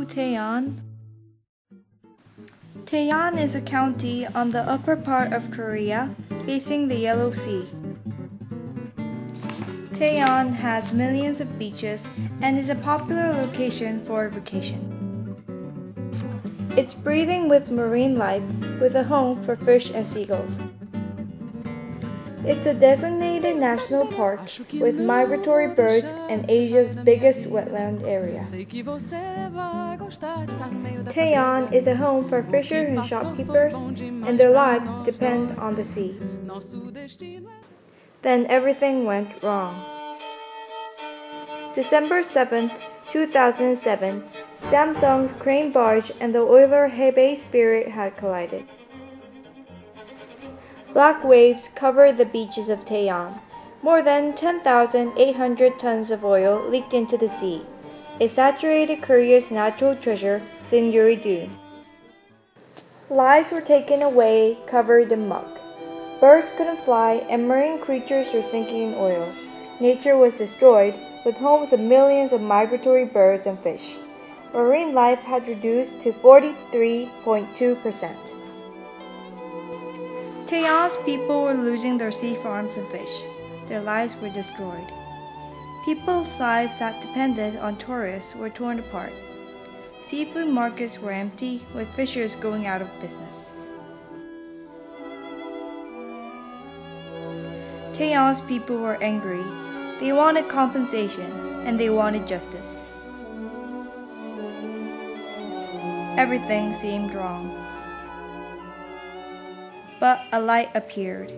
know Taean? Taean is a county on the upper part of Korea, facing the Yellow Sea. Taean has millions of beaches and is a popular location for vacation. It's breathing with marine life with a home for fish and seagulls. It's a designated national park with migratory birds and Asia's biggest wetland area. Taean is a home for fishers and shopkeepers, and their lives depend on the sea. Then everything went wrong. December 7, 2007, Samsung's crane barge and the oiler Hebei Spirit had collided. Black waves covered the beaches of Taean. More than 10,800 tons of oil leaked into the sea. It saturated Korea's natural treasure, Sinryuri Dune. Lives were taken away covered in muck. Birds couldn't fly and marine creatures were sinking in oil. Nature was destroyed, with homes of millions of migratory birds and fish. Marine life had reduced to 43.2%. Taean's people were losing their sea farms and fish. Their lives were destroyed. People's lives that depended on tourists were torn apart. Seafood markets were empty, with fishers going out of business. Taean's people were angry. They wanted compensation and they wanted justice. Everything seemed wrong but a light appeared.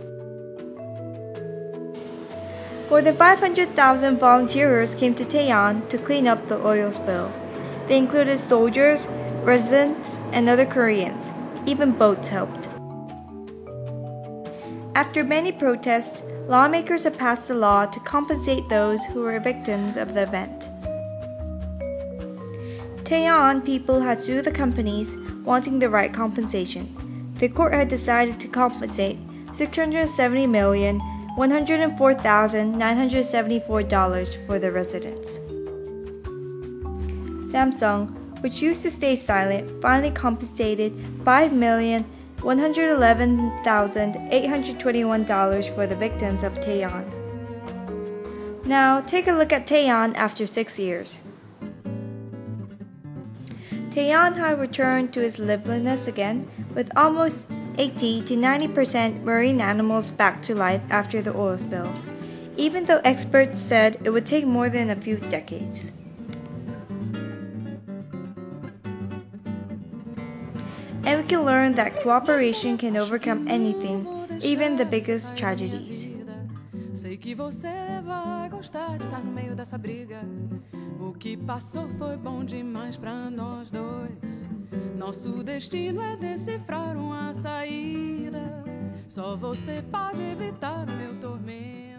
More than 500,000 volunteers came to Taean to clean up the oil spill. They included soldiers, residents, and other Koreans. Even boats helped. After many protests, lawmakers have passed a law to compensate those who were victims of the event. Taean people had sued the companies wanting the right compensation the court had decided to compensate $670,104,974 for the residents. Samsung, which used to stay silent, finally compensated $5,111,821 for the victims of Taean. Now, take a look at Taean after six years. Taean had returned to its liveliness again, with almost 80 to 90% marine animals back to life after the oil spill, even though experts said it would take more than a few decades. And we can learn that cooperation can overcome anything, even the biggest tragedies. O que passou foi bom demais para nós dois. Nosso destino é decifrar uma saída. Só você pode evitar o meu tormento.